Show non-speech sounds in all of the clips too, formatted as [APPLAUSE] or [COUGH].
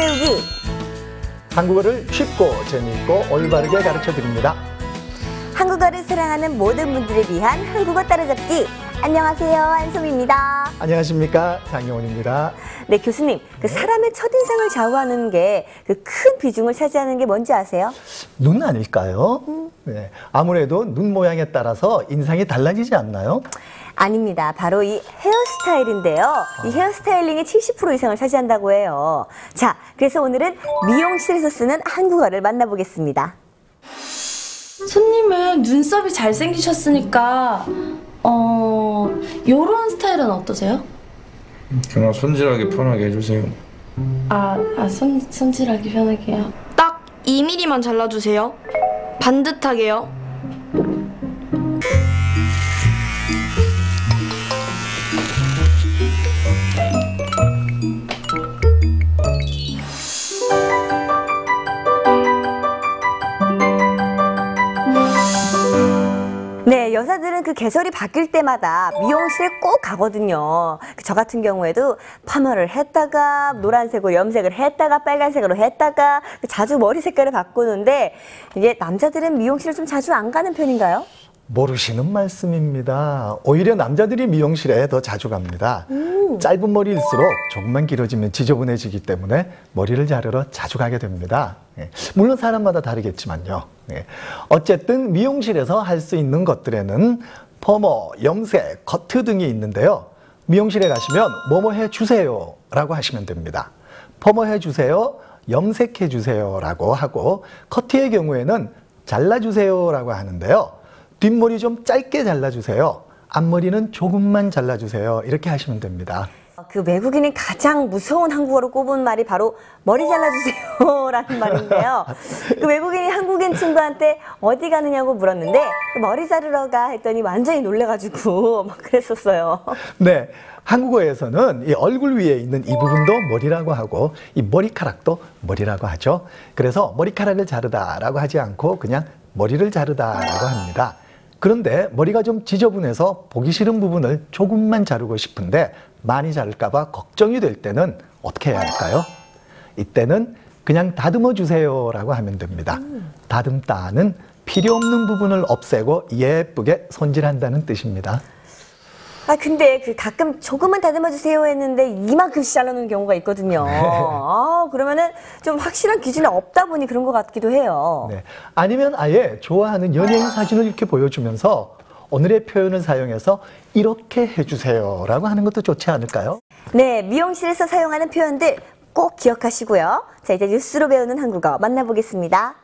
한국어 배우기 한국어를 쉽고 재미있고 올바르게 가르쳐 드립니다. 한국어를 사랑하는 모든 분들을 위한 한국어 따라잡기 안녕하세요 한솜입니다 안녕하십니까 장영훈입니다. 네 교수님 그 사람의 첫인상을 좌우하는 게 그 큰 비중을 차지하는 게 뭔지 아세요? 눈 아닐까요? 네, 아무래도 눈 모양에 따라서 인상이 달라지지 않나요? 아닙니다. 바로 이 헤어스타일인데요. 이 헤어스타일링이 70% 이상을 차지한다고 해요. 자, 그래서 오늘은 미용실에서 쓰는 한국어를 만나보겠습니다. 손님은 눈썹이 잘생기셨으니까 어 요런 스타일은 어떠세요? 그냥 손질하기 편하게 해주세요. 아, 아 손, 손질하기 편하게요. 딱 2mm만 잘라주세요. 반듯하게요. 네, 여자들은 그 계절이 바뀔 때마다 미용실에 꼭 가거든요. 저 같은 경우에도 파마를 했다가 노란색으로 염색을 했다가 빨간색으로 했다가 자주 머리 색깔을 바꾸는데 이게 남자들은 미용실을 좀 자주 안 가는 편인가요? 모르시는 말씀입니다. 오히려 남자들이 미용실에 더 자주 갑니다. 짧은 머리일수록 조금만 길어지면 지저분해지기 때문에 머리를 자르러 자주 가게 됩니다. 예, 물론 사람마다 다르겠지만요. 예, 어쨌든 미용실에서 할 수 있는 것들에는 퍼머, 염색, 커트 등이 있는데요. 미용실에 가시면 뭐뭐 해 주세요 라고 하시면 됩니다. 퍼머 해 주세요, 염색해 주세요 라고 하고 커트의 경우에는 잘라 주세요 라고 하는데요. 뒷머리 좀 짧게 잘라주세요. 앞머리는 조금만 잘라주세요. 이렇게 하시면 됩니다. 그 외국인이 가장 무서운 한국어로 꼽은 말이 바로 머리 잘라주세요라는 [LAUGHS] 말인데요. 그 외국인이 한국인 친구한테 어디 가느냐고 물었는데 그 머리 자르러 가 했더니 완전히 놀래가지고 [LAUGHS] 막 그랬었어요. 네. 한국어에서는 이 얼굴 위에 있는 이 부분도 머리라고 하고 이 머리카락도 머리라고 하죠. 그래서 머리카락을 자르다라고 하지 않고 그냥 머리를 자르다라고 합니다. 그런데 머리가 좀 지저분해서 보기 싫은 부분을 조금만 자르고 싶은데 많이 자를까봐 걱정이 될 때는 어떻게 해야 할까요? 이때는 그냥 다듬어 주세요라고 하면 됩니다. 다듬다는 필요 없는 부분을 없애고 예쁘게 손질한다는 뜻입니다. 아 근데 그 가끔 조금만 다듬어 주세요 했는데 이만큼씩 잘라놓은 경우가 있거든요. 아 그러면은 좀 확실한 기준이 없다 보니 그런 것 같기도 해요. 네. 아니면 아예 좋아하는 연예인 사진을 이렇게 보여주면서 오늘의 표현을 사용해서 이렇게 해주세요라고 하는 것도 좋지 않을까요? 네, 미용실에서 사용하는 표현들 꼭 기억하시고요. 자, 이제 뉴스로 배우는 한국어 만나보겠습니다.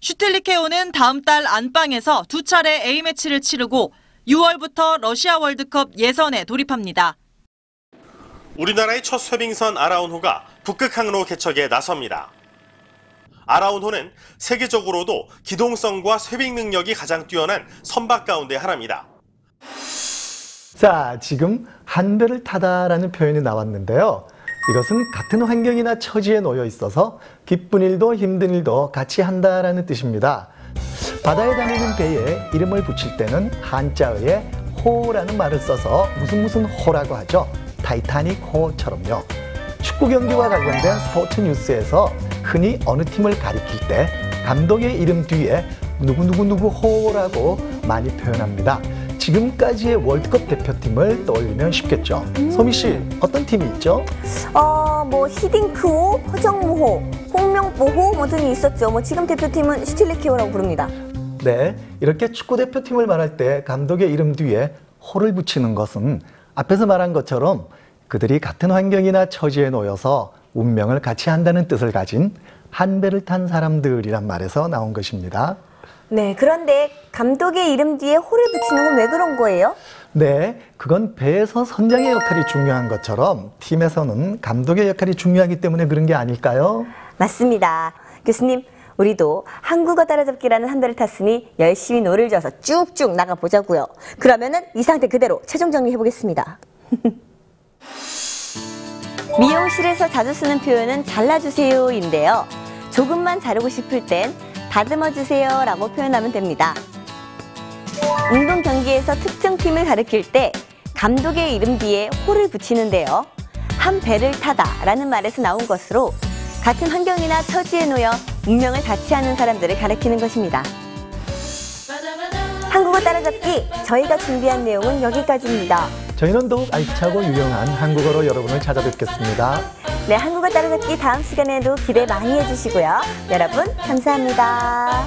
슈틸리케오는 다음 달 안방에서 두 차례 A매치를 치르고 6월부터 러시아 월드컵 예선에 돌입합니다. 우리나라의 첫 쇄빙선 아라운호가 북극 항로 개척에 나섭니다. 아라운호는 세계적으로도 기동성과 쇄빙 능력이 가장 뛰어난 선박 가운데 하나입니다. 자, 지금 한 배를 타다라는 표현이 나왔는데요. 이것은 같은 환경이나 처지에 놓여 있어서 기쁜 일도 힘든 일도 같이 한다라는 뜻입니다. 바다에 다니는 배에 이름을 붙일 때는 한자어에 호라는 말을 써서 무슨 무슨 호라고 하죠. 타이타닉 호처럼요. 축구 경기와 관련된 스포츠 뉴스에서 흔히 어느 팀을 가리킬 때 감독의 이름 뒤에 누구누구누구 호라고 많이 표현합니다. 지금까지의 월드컵 대표팀을 떠올리면 쉽겠죠. 소미 씨, 어떤 팀이 있죠? 어, 뭐 히딩크호, 허정무호, 홍명보호 뭐 등이 있었죠. 뭐 지금 대표팀은 슈틸리케호라고 부릅니다. 네, 이렇게 축구 대표팀을 말할 때 감독의 이름 뒤에 호를 붙이는 것은 앞에서 말한 것처럼 그들이 같은 환경이나 처지에 놓여서 운명을 같이 한다는 뜻을 가진 한 배를 탄 사람들이란 말에서 나온 것입니다. 네, 그런데 감독의 이름 뒤에 호를 붙이는 건 왜 그런 거예요? 네, 그건 배에서 선장의 역할이 중요한 것처럼 팀에서는 감독의 역할이 중요하기 때문에 그런 게 아닐까요? 맞습니다. 교수님, 우리도 한국어 따라잡기라는 한 배를 탔으니 열심히 노를 져서 쭉쭉 나가보자고요. 그러면은 이 상태 그대로 최종 정리해보겠습니다. [LAUGHS] 미용실에서 자주 쓰는 표현은 잘라주세요인데요. 조금만 자르고 싶을 땐 다듬어 주세요 라고 표현하면 됩니다. 운동 경기에서 특정 팀을 가리킬 때 감독의 이름 뒤에 호를 붙이는데요. 한 배를 타다 라는 말에서 나온 것으로 같은 환경이나 처지에 놓여 운명을 같이 하는 사람들을 가리키는 것입니다. 한국어 따라잡기 저희가 준비한 내용은 여기까지입니다. 저희는 더욱 알차고 유용한 한국어로 여러분을 찾아뵙겠습니다. 네, 한국어 따라잡기 다음 시간에도 기대 많이 해주시고요. 여러분, 감사합니다.